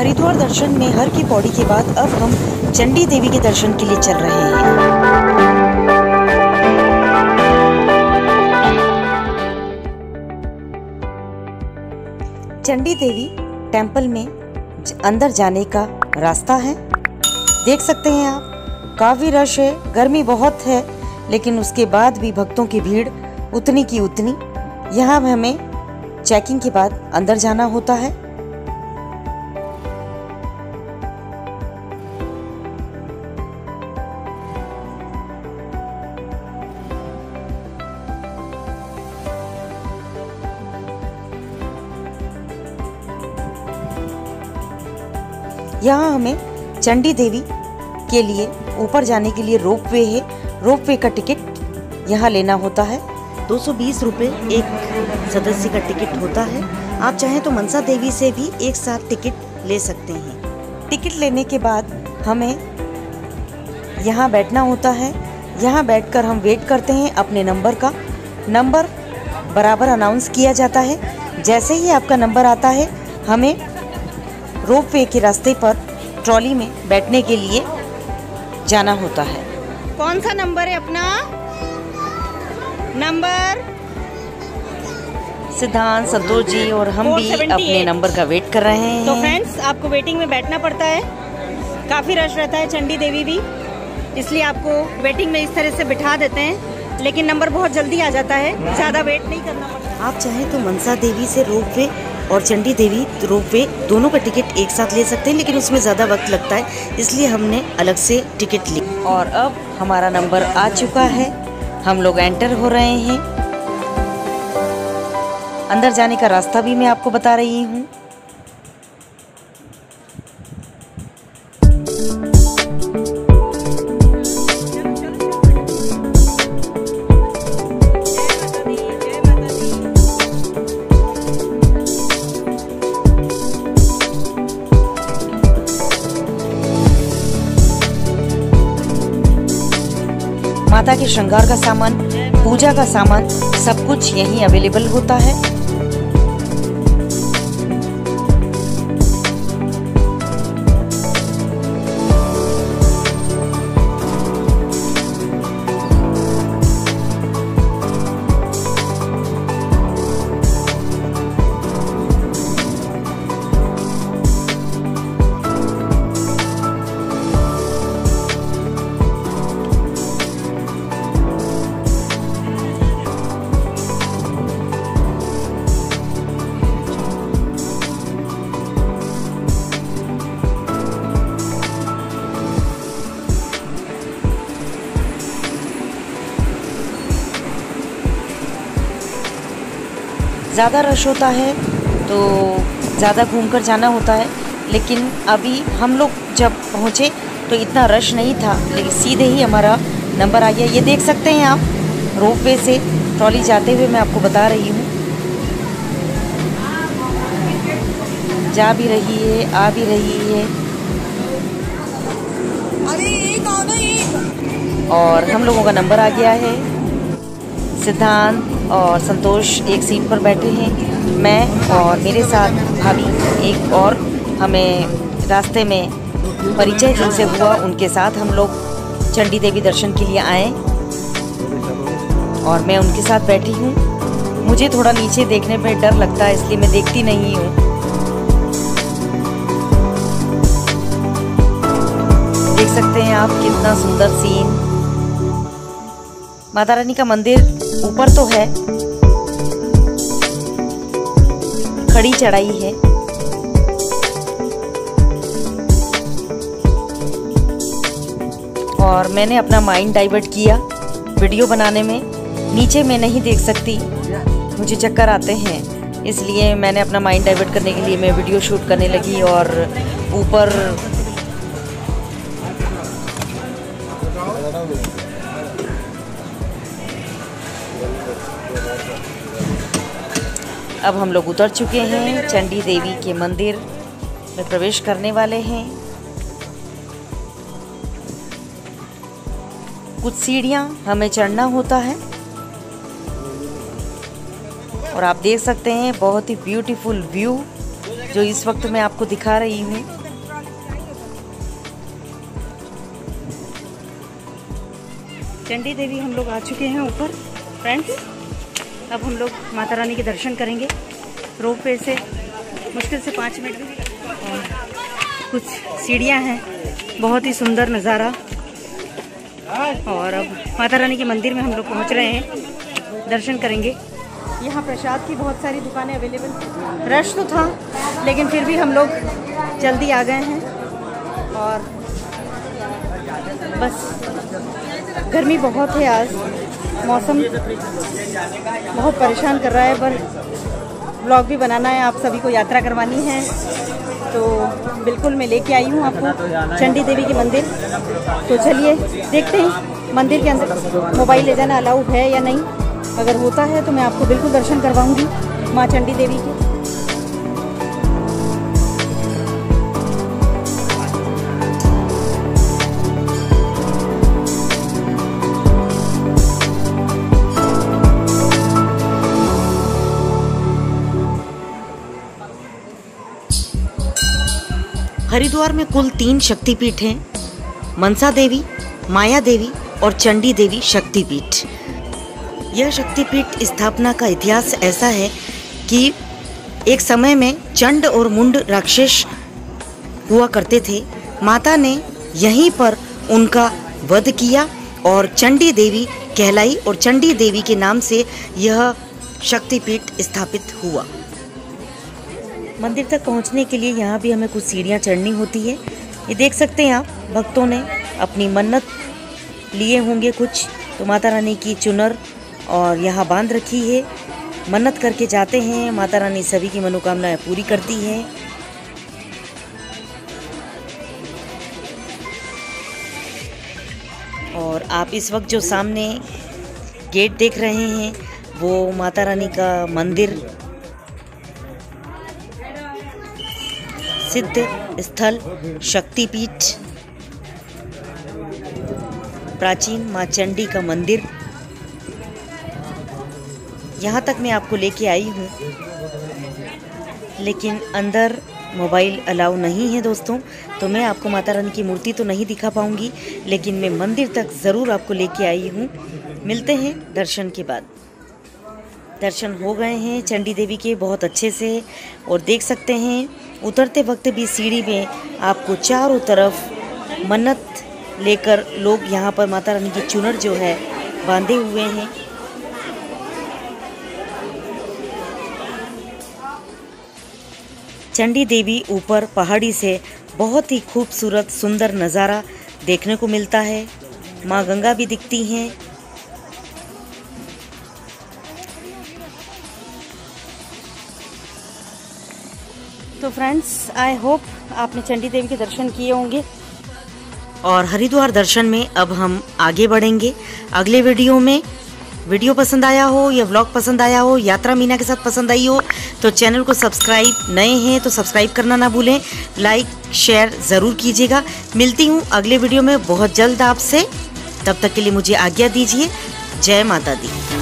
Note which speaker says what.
Speaker 1: हरिद्वार दर्शन में हर की पौड़ी के बाद अब हम चंडी देवी के दर्शन के लिए चल रहे हैं। चंडी देवी टेंपल में अंदर जाने का रास्ता है। देख सकते हैं आप, काफ़ी रश है, गर्मी बहुत है, लेकिन उसके बाद भी भक्तों की भीड़ उतनी की उतनी। यहाँ हमें चेकिंग के बाद अंदर जाना होता है। यहाँ हमें चंडी देवी के लिए ऊपर जाने के लिए रोप वे है। रोप वे का टिकट यहाँ लेना होता है। दो सौ एक सदस्य का टिकट होता है। आप चाहें तो मनसा देवी से भी एक साथ टिकट ले सकते हैं। टिकट लेने के बाद हमें यहाँ बैठना होता है। यहाँ बैठकर हम वेट करते हैं अपने नंबर का। नंबर बराबर अनाउंस किया जाता है। जैसे ही आपका नंबर आता है, हमें रोप वे के रास्ते पर ट्रॉली में बैठने के लिए जाना होता है।
Speaker 2: कौन सा नंबर है अपना? नंबर?
Speaker 1: सिद्धांत संतोष जी और हम भी अपने नंबर का वेट कर रहे हैं।
Speaker 2: तो फ्रेंड्स आपको वेटिंग में बैठना पड़ता है। काफ़ी रश रहता है चंडी देवी भी। इसलिए आपको वेटिंग में इस तरह से बिठा देते हैं। लेकिन नंबर बहुत जल्दी आ जाता है। ज़्यादा वेट नहीं करना पड़ता।
Speaker 1: आप चाहें तो मनसा देवी से रोप वे और चंडी देवी रोप वे दोनों का टिकट एक साथ ले सकते हैं, लेकिन उसमें ज़्यादा वक्त लगता है, इसलिए हमने अलग से टिकट ली। और अब हमारा नंबर आ चुका है। हम लोग एंटर हो रहे हैं। अंदर जाने का रास्ता भी मैं आपको बता रही हूँ। माता के श्रृंगार का सामान पूजा का सामान सब कुछ यहीं अवेलेबल होता है। ज़्यादा रश होता है तो ज़्यादा घूमकर जाना होता है। लेकिन अभी हम लोग जब पहुँचे तो इतना रश नहीं था लेकिन सीधे ही हमारा नंबर आ गया। ये देख सकते हैं आप रोप वे से ट्रॉली जाते हुए मैं आपको बता रही हूँ। जा भी रही है आ भी रही है। और हम लोगों का नंबर आ गया है। सिद्धांत और संतोष एक सीट पर बैठे हैं, मैं और मेरे साथ भाभी एक और हमें रास्ते में परिचय जिनसे हुआ उनके साथ हम लोग चंडी देवी दर्शन के लिए आए और मैं उनके साथ बैठी हूँ। मुझे थोड़ा नीचे देखने में डर लगता है, इसलिए मैं देखती नहीं हूँ। देख सकते हैं आप कितना सुंदर सीन माता रानी का मंदिर ऊपर तो है। खड़ी चढ़ाई है। और मैंने अपना माइंड डाइवर्ट किया वीडियो बनाने में। नीचे मैं नहीं देख सकती। मुझे चक्कर आते हैं। इसलिए मैंने अपना माइंड डाइवर्ट करने के लिए मैं वीडियो शूट करने लगी और ऊपर अब हम लोग उतर चुके हैं। चंडी देवी के मंदिर में प्रवेश करने वाले हैं। कुछ सीढ़ियाँ हमें चढ़ना होता है। और आप देख सकते हैं, बहुत ही ब्यूटीफुल व्यू जो इस वक्त मैं आपको दिखा रही हूँ।
Speaker 2: चंडी देवी हम लोग आ चुके हैं ऊपर। फ्रेंड्स अब हम लोग माता रानी के दर्शन करेंगे। रोप वे से, मुश्किल से पाँच मिनट। और कुछ सीढ़ियाँ हैं, बहुत ही सुंदर नज़ारा। और अब माता रानी के मंदिर में हम लोग पहुँच रहे हैं, दर्शन करेंगे। यहाँ प्रसाद की बहुत सारी दुकानें अवेलेबल रश तो था, लेकिन फिर भी हम लोग जल्दी आ गए हैं। और बस, गर्मी बहुत है आज। मौसम बहुत परेशान कर रहा है, पर ब्लॉग भी बनाना है, आप सभी को यात्रा करवानी है। तो बिल्कुल मैं लेके आई हूँ आपको चंडी देवी के मंदिर। तो चलिए देखते हैं, मंदिर के अंदर मोबाइल ले जाना अलाउड है या नहीं। अगर होता है तो मैं आपको बिल्कुल दर्शन करवाऊँगी माँ चंडी देवी के।
Speaker 1: हरिद्वार में कुल तीन शक्तिपीठ हैं, मनसा देवी, माया देवी और चंडी देवी शक्तिपीठ। यह शक्तिपीठ स्थापना का इतिहास ऐसा है कि एक समय में चंड और मुंड राक्षस हुआ करते थे। माता ने यहीं पर उनका वध किया और चंडी देवी कहलाई और चंडी देवी के नाम से यह शक्तिपीठ स्थापित हुआ। मंदिर तक पहुँचने के लिए यहाँ भी हमें कुछ सीढ़ियाँ चढ़नी होती है। ये देख सकते हैं आप, भक्तों ने अपनी मन्नत लिए होंगे कुछ। तो माता रानी की चुनर और यहाँ बाँध रखी है। मन्नत करके जाते हैं। माता रानी सभी की मनोकामनाएँ पूरी करती हैं। और आप इस वक्त जो सामने गेट देख रहे हैं, वो माता रानी का मंदिर सिद्ध स्थल शक्तिपीठ। प्राचीन माँ चंडी का मंदिर। यहाँ तक मैं आपको लेके आई हूँ। लेकिन अंदर मोबाइल अलाउ नहीं है दोस्तों तो मैं आपको माता रानी की मूर्ति तो नहीं दिखा पाऊँगी, लेकिन मैं मंदिर तक ज़रूर आपको लेके आई हूँ। मिलते हैं दर्शन के बाद। दर्शन हो गए हैं चंडी देवी के, बहुत अच्छे से, और देख सकते हैं उतरते वक्त भी सीढ़ी में आपको चारों तरफ़ मन्नत लेकर लोग यहाँ पर माता रानी की चुनर जो है, बांधे हुए हैं। चंडी देवी ऊपर पहाड़ी से बहुत ही खूबसूरत, सुंदर नज़ारा देखने को मिलता है। माँ गंगा भी दिखती हैं।
Speaker 2: तो फ्रेंड्स आई होप आपने चंडी देवी के दर्शन किए होंगे।
Speaker 1: और हरिद्वार दर्शन में अब हम आगे बढ़ेंगे। अगले वीडियो में वीडियो पसंद आया हो या व्लॉग पसंद आया हो, यात्रा मीना के साथ पसंद आई हो तो चैनल को सब्सक्राइब नए हैं तो सब्सक्राइब करना ना भूलें। लाइक शेयर ज़रूर कीजिएगा। मिलती हूँ अगले वीडियो में। बहुत जल्द आपसे। तब तक के लिए मुझे आज्ञा दीजिए। जय माता दी।